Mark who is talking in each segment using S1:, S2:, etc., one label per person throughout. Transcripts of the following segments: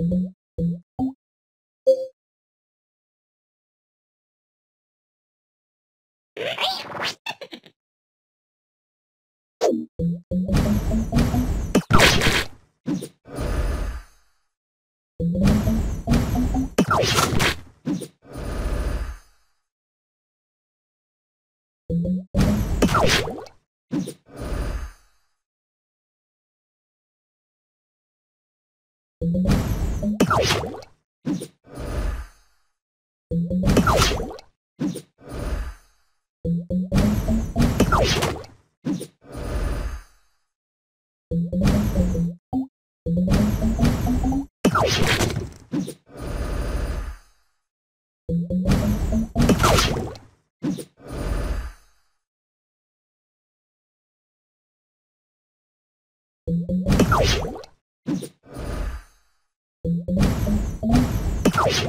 S1: you you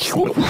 S1: Sure.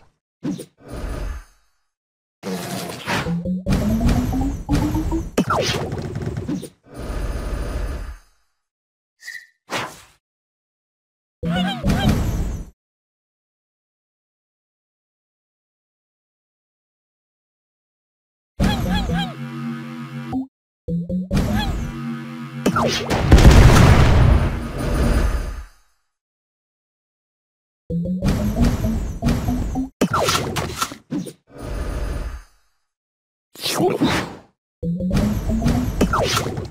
S1: you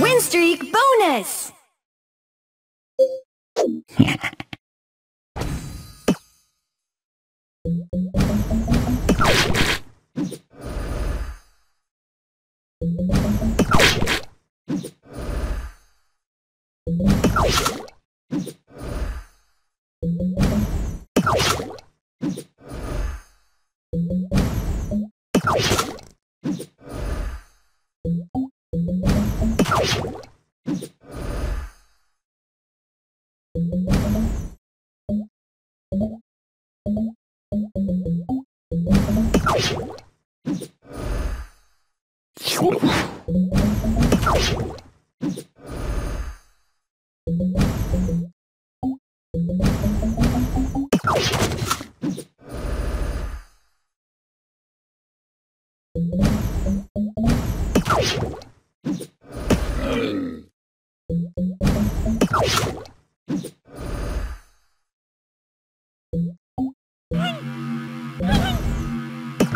S1: Win streak bonus! Thank you.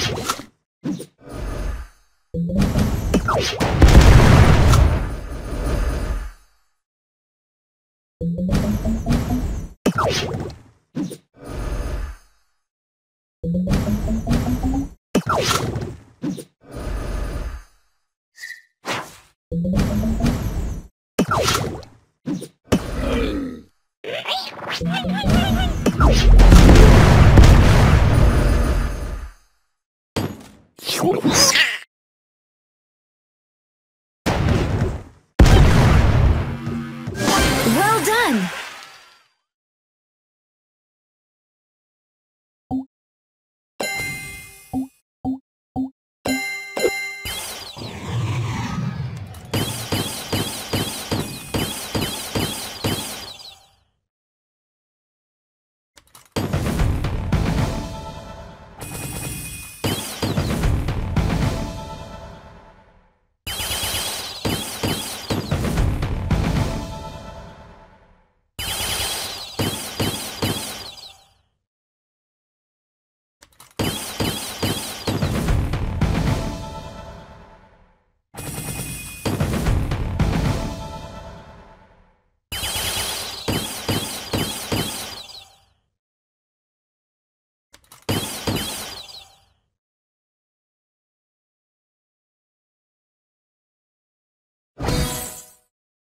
S1: you one.